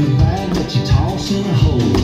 the bag that you toss in a hole.